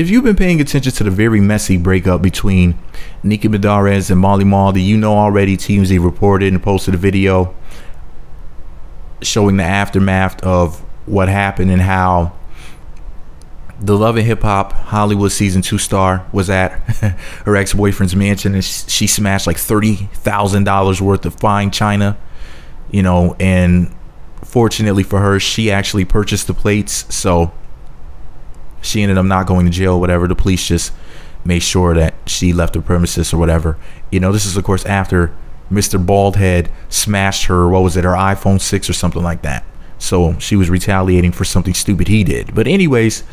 if you've been paying attention to the very messy breakup between Nicki Minaj and Mally Mal, you know already TMZ reported and posted a video showing the aftermath of what happened and how the Love and Hip Hop Hollywood season two star was at her ex boyfriend's mansion and she smashed like thirty thousand dollars worth of fine china, you know. And fortunately for her, she actually purchased the plates, so she ended up not going to jail. Whatever the police just made sure that she left the premises or whatever. You know, this is of course after Mr. Baldhead smashed her. What was it? Her iPhone six or something like that. So she was retaliating for something stupid he did. But anyways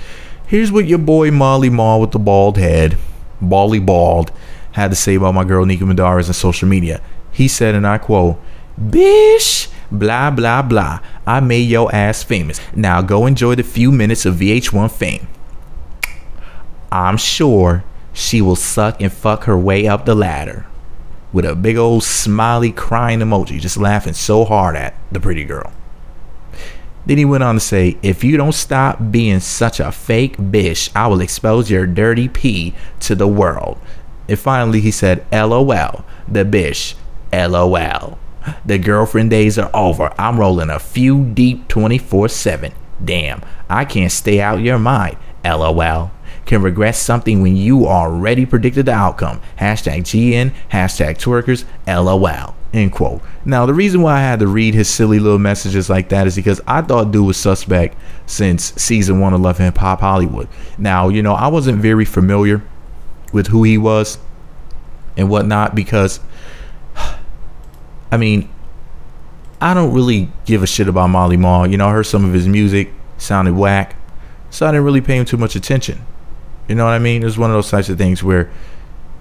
Here's what your boy Mally Mal with the bald head, Bally Bald, had to say about my girl Nicki Minaj on social media. He said, and I quote, Bish, blah, blah, blah. I made your ass famous. Now go enjoy the few minutes of VH1 fame. I'm sure she will suck and fuck her way up the ladder with a big old smiley crying emoji, just laughing so hard at the pretty girl. Then he went on to say, If you don't stop being such a fake bitch, I will expose your dirty pee to the world. And finally, he said, LOL, the bitch, LOL. The girlfriend days are over. I'm rolling a few deep 24 7. Damn, I can't stay out your mind. LOL. Can regret something when you already predicted the outcome. Hashtag GN, hashtag twerkers, LOL. End quote. Now, the reason why I had to read his silly little messages like that is because I thought dude was suspect since season one of Love Hip Hop Hollywood. Now, you know, I wasn't very familiar with who he was and whatnot because, I mean, I don't really give a shit about Mally Mal. You know, I heard some of his music sounded whack, so I didn't really pay him too much attention. You know what I mean? It was one of those types of things where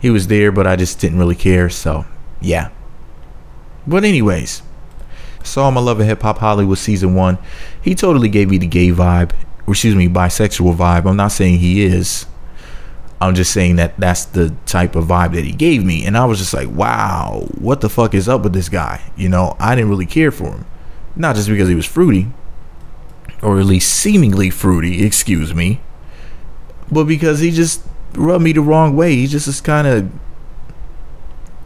he was there, but I just didn't really care. So, yeah. But anyways, saw my love of hip hop Hollywood season one. He totally gave me the gay vibe, or excuse me, bisexual vibe. I'm not saying he is. I'm just saying that that's the type of vibe that he gave me, and I was just like, wow, what the fuck is up with this guy? You know, I didn't really care for him, not just because he was fruity, or at least seemingly fruity, excuse me, but because he just rubbed me the wrong way. He just is kind of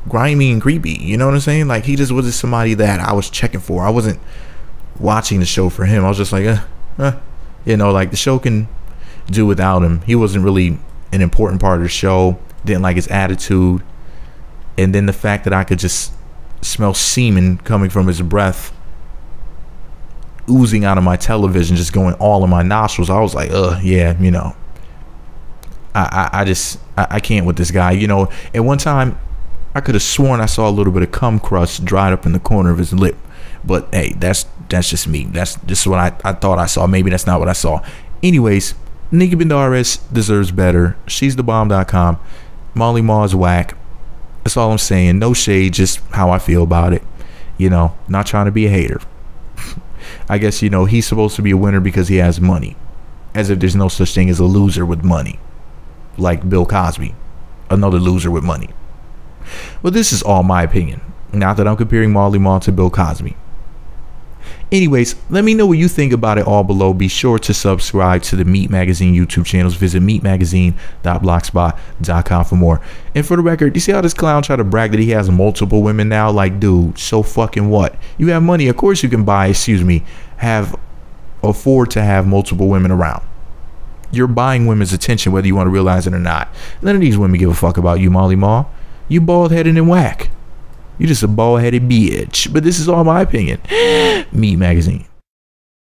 grimy and creepy. You know what I'm saying? Like he just wasn't somebody that I was checking for. I wasn't watching the show for him. I was just like, uh, uh, you know, like the show can do without him. He wasn't really an important part of the show. Didn't like his attitude, and then the fact that I could just smell semen coming from his breath oozing out of my television, just going all in my nostrils. I was like, uh, yeah, you know. I, I, I just I, I can't with this guy. You know, at one time I could have sworn I saw a little bit of cum crust dried up in the corner of his lip. But hey, that's that's just me. That's just what I, I thought I saw. Maybe that's not what I saw. Anyways, Nikki Minaj deserves better. She's the bomb.com. Mally Mal's whack. That's all I'm saying. No shade, just how I feel about it. You know, not trying to be a hater. I guess, you know, he's supposed to be a winner because he has money. As if there's no such thing as a loser with money. Like Bill Cosby. Another loser with money. But this is all my opinion. Not that I'm comparing Mally Mal to Bill Cosby. Anyways, let me know what you think about it all below. Be sure to subscribe to the MEET Magazine YouTube channels. Visit meetmagazine.blogspot.com for more. And for the record, you see how this clown try to brag that he has multiple women now? Like, dude, so fucking what? You have money, of course you can buy, excuse me, have afford to have multiple women around. You're buying women's attention whether you want to realize it or not. None of these women give a fuck about you, Mally Mal. You bald headed and whack. You just a bald headed bitch. But this is all my opinion. MEET Magazine.